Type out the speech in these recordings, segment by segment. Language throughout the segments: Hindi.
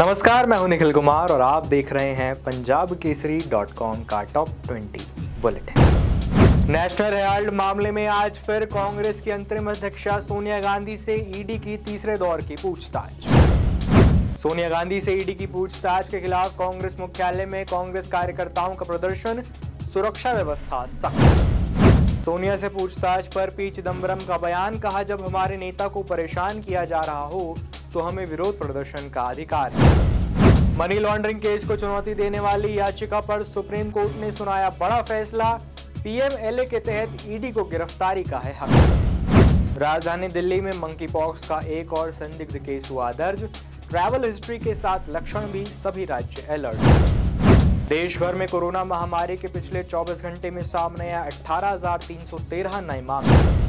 नमस्कार, मैं हूँ निखिल कुमार और आप देख रहे हैं पंजाब केसरी डॉट कॉम का टॉप 20 बुलेटिन। नेशनल हेराल्ड मामले में आज फिर कांग्रेस की अंतरिम अध्यक्षा सोनिया गांधी से ईडी की तीसरे दौर की पूछताछ। सोनिया गांधी से ईडी की पूछताछ के खिलाफ कांग्रेस मुख्यालय में कांग्रेस कार्यकर्ताओं का प्रदर्शन, सुरक्षा व्यवस्था सख्त। सोनिया से पूछताछ पर पी चिदम्बरम का बयान, कहा, जब हमारे नेता को परेशान किया जा रहा हो तो हमें विरोध प्रदर्शन का अधिकार है। मनी लॉन्ड्रिंग केस को चुनौती देने वाली याचिका पर सुप्रीम कोर्ट ने सुनाया बड़ा फैसला। पीएमएलए के तहत ईडी को गिरफ्तारी का है हक। राजधानी दिल्ली में मंकी पॉक्स का एक और संदिग्ध केस हुआ दर्ज। ट्रैवल हिस्ट्री के साथ लक्षण भी सभी राज्य अलर्ट। देश भर में कोरोना महामारी के पिछले 24 घंटे में सामने आया अठारह नए मामले।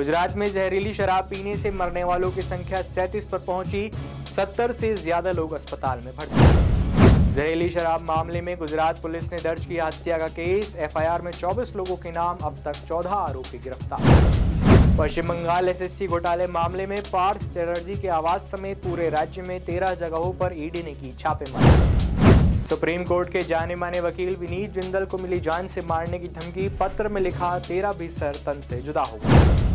गुजरात में जहरीली शराब पीने से मरने वालों की संख्या सैंतीस पर पहुँची। सत्तर से ज़्यादा लोग अस्पताल में भर्ती। जहरीली शराब मामले में गुजरात पुलिस ने दर्ज किया हत्या का केस। एफआईआर में 24 लोगों के नाम, अब तक 14 आरोपी गिरफ़्तार। पश्चिम बंगाल एसएससी घोटाले मामले में पार्थ चैटर्जी के आवास समेत पूरे राज्य में तेरह जगहों पर ईडी ने की छापेमारी। सुप्रीम कोर्ट के जाने माने वकील विनीत जिंदल को मिली जान से मारने की धमकी, पत्र में लिखा तेरा भी सर तन से जुदा होगा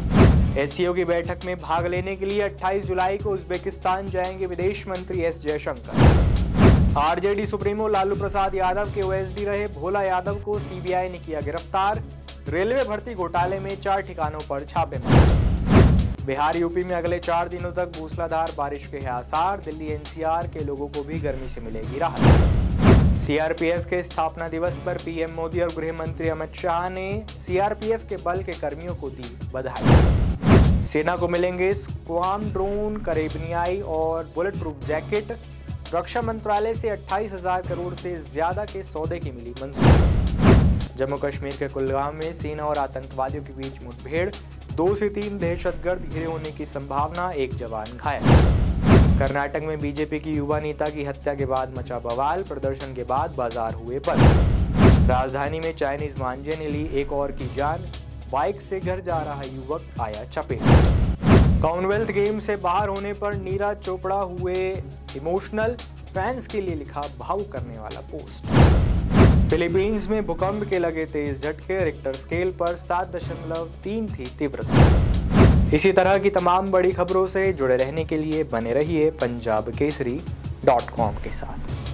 एस की बैठक में भाग लेने के लिए 28 जुलाई को उज्बेकिस्तान जाएँगे विदेश मंत्री S Jaishankar. RJD supremo Lalu Prasad Yadav के ओएसडी रहे भोला यादव को सीबीआई ने किया गिरफ़्तार। रेलवे भर्ती घोटाले में चार ठिकानों पर छापे बिहार, यूपी में अगले चार दिनों तक मूसलाधार बारिश के आसार, दिल्ली एनसीआर के लोगों को भी गर्मी से मिलेगी राहत। सीआरपीएफ के स्थापना दिवस पर पीएम मोदी और गृह मंत्री अमित शाह ने सीआरपीएफ के बल के कर्मियों को दी बधाई। सेना को मिलेंगे स्क्वाम ड्रोन करेबनियाई और बुलेट प्रूफ जैकेट। रक्षा मंत्रालय से अट्ठाईस हज़ार करोड़ से ज़्यादा के सौदे की मिली मंजूरी। जम्मू कश्मीर के कुलगाम में सेना और आतंकवादियों के बीच मुठभेड़। दो से तीन दहशतगर्द घिरे होने की संभावना, एक जवान घायल। कर्नाटक में बीजेपी की युवा नेता की हत्या के बाद मचा बवाल, प्रदर्शन के बाद बाज़ार हुए बंद। राजधानी में चाइनीज़ मांझे ने ली एक और की जान। बाइक से घर जा रहा युवक आया चपेट। कॉमनवेल्थ गेम से बाहर होने पर नीरज चोपड़ा हुए इमोशनल फैंस के लिए लिखा भावुक करने वाला पोस्ट। फिलीपींस में भूकंप के लगे तेज झटके रिक्टर स्केल पर सात दशमलव तीन थी तीव्रता। इसी तरह की तमाम बड़ी खबरों से जुड़े रहने के लिए बने रहिए पंजाब केसरी डॉट कॉम के साथ।